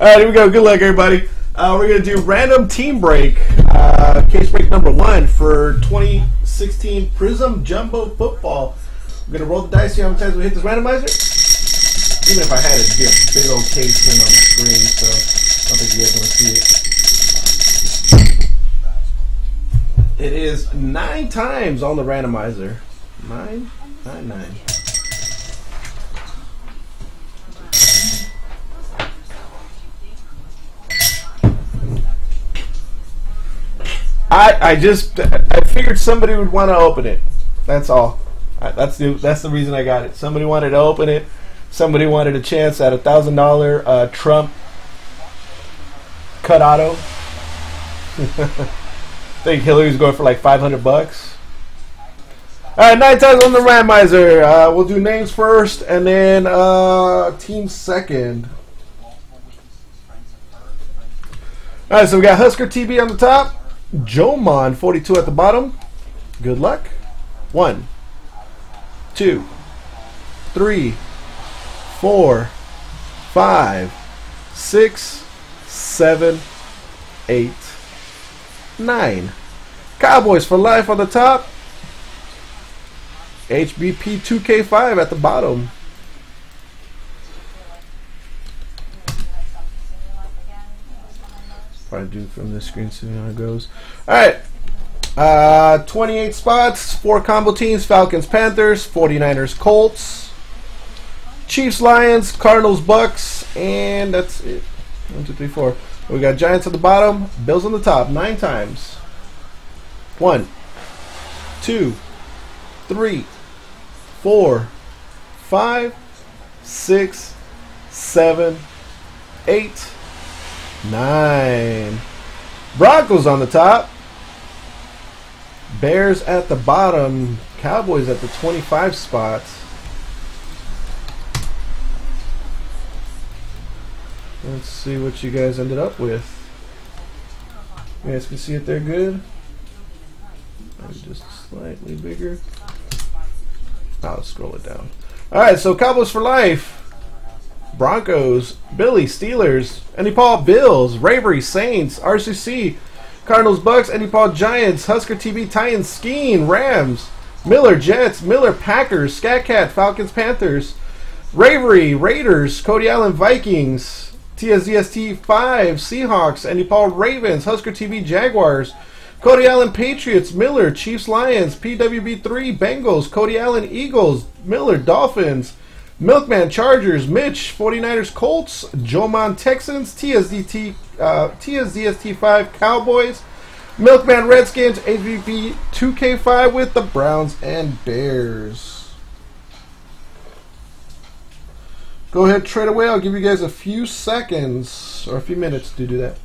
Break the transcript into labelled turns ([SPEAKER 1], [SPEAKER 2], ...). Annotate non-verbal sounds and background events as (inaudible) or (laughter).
[SPEAKER 1] All right, here we go. Good luck, everybody. Uh, we're going to do random team break, uh, case break number one for 2016 Prizm Jumbo Football. I'm going to roll the dice, see how many times we hit this randomizer. Even if I had it, it'd be a big old case thing on the screen, so I don't think you guys want to see it. It is nine times on the randomizer. Nine? Nine, nine. I I just I figured somebody would want to open it. That's all. I, that's the that's the reason I got it. Somebody wanted to open it. Somebody wanted a chance at a thousand dollar uh, Trump cut auto. I (laughs) think Hillary's going for like five hundred bucks. All right, nine times on the randomizer. Uh, we'll do names first, and then uh, team second. All right, so we got Husker TV on the top. Jomon 42 at the bottom. Good luck. One, two, three, four, five, six, seven, eight, nine. Cowboys for life on the top. HBP 2K5 at the bottom. Probably do from this screen, see how it goes. All right. Uh, 28 spots, four combo teams Falcons, Panthers, 49ers, Colts, Chiefs, Lions, Cardinals, Bucks, and that's it. One, two, three, four. We got Giants at the bottom, Bills on the top, nine times. One, two, three, four, five, six, seven, eight, nine. Broncos on the top. Bears at the bottom. Cowboys at the 25 spots. Let's see what you guys ended up with. You guys can see it there good. Just slightly bigger. I'll scroll it down. Alright, so Cowboys for life. Broncos, Billy, Steelers, Andy Paul, Bills, Ravery, Saints, RCC, Cardinals, Bucks, Andy Paul, Giants, Husker TV, Titans, Skeen, Rams, Miller, Jets, Miller, Packers, Scat Cat, Falcons, Panthers, Ravery, Raiders, Cody Allen, Vikings, TSDST 5, Seahawks, Andy Paul, Ravens, Husker TV, Jaguars, Cody Allen, Patriots, Miller, Chiefs, Lions, PWB 3, Bengals, Cody Allen, Eagles, Miller, Dolphins, Milkman, Chargers, Mitch, 49ers, Colts, Jomon, Texans, TSDT, uh, TSDST5, Cowboys, Milkman, Redskins, HVP 2K5 with the Browns and Bears. Go ahead, trade away. I'll give you guys a few seconds or a few minutes to do that.